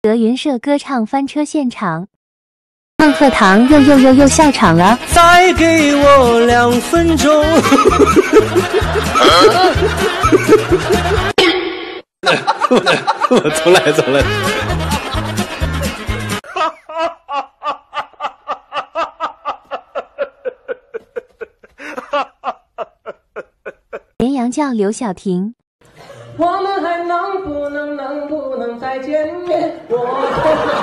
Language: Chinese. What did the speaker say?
德云社歌唱翻车现场，孟鹤堂又又又又笑场了。再给我两分钟。我重来，重来。绵羊叫刘晓婷。我们还能不能能不能再见面？我。